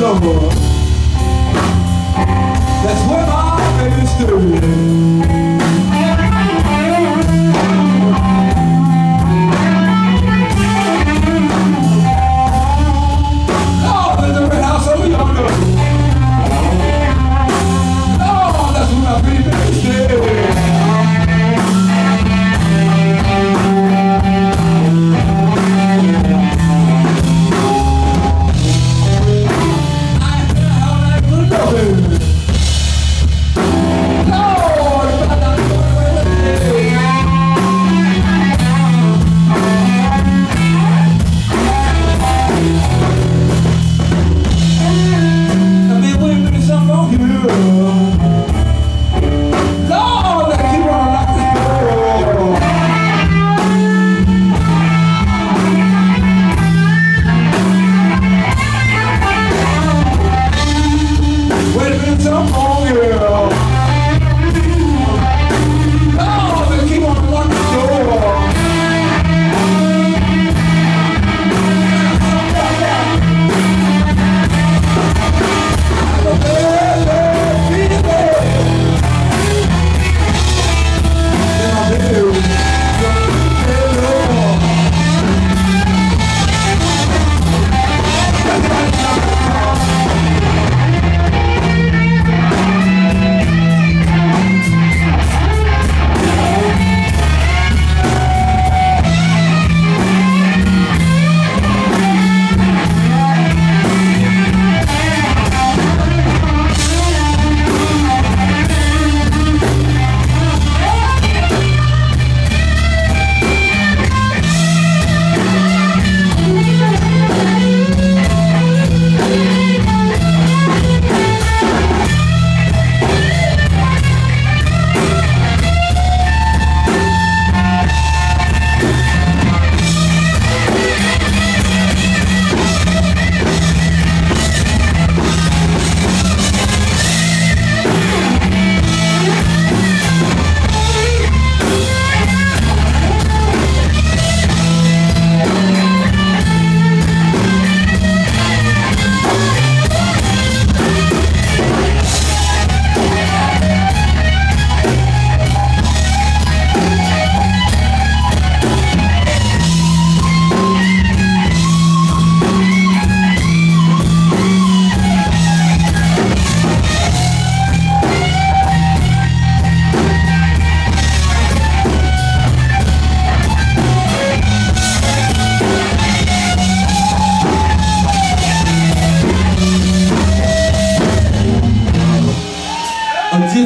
no more. That's where my baby's doing.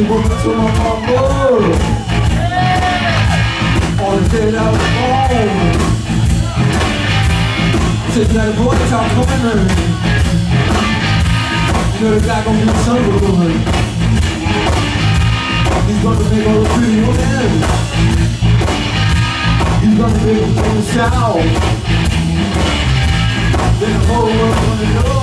Segurança no amor Olha, será bom Se der boa, tá comendo You're the guy gonna be so good He's gonna make all the people in He's gonna make them from the south Then the whole world gonna know